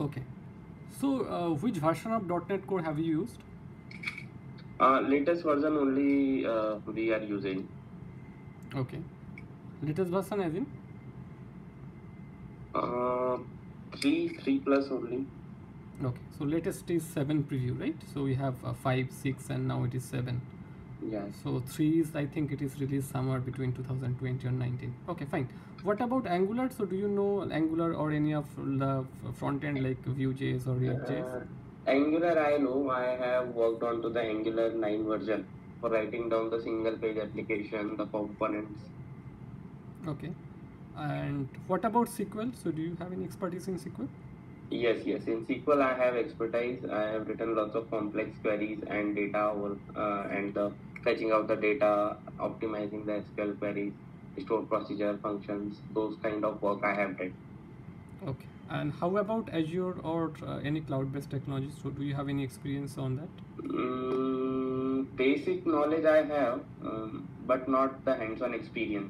Okay. So, uh, which version of .NET Core have you used? Uh, latest version only uh, we are using. Okay. Latest version as in? Uh, 3, 3 plus only. Okay. So, latest is 7 preview, right? So, we have uh, 5, 6 and now it is 7 yeah so 3 is i think it is released somewhere between 2020 and 19 okay fine. What about angular? So do you know angular or any of the front end like vue.js or react.js uh, angular i know. I have worked on to the angular 9 version for writing down the single page application the components. Okay. And what about sql so do you have any expertise in sql Yes, yes. In SQL, I have expertise. I have written lots of complex queries and data over, uh, and the fetching out the data, optimizing the SQL queries, store procedure functions, those kind of work I have done. Okay. And how about Azure or uh, any cloud-based technologies? So do you have any experience on that? Mm, basic knowledge I have, um, but not the hands-on experience.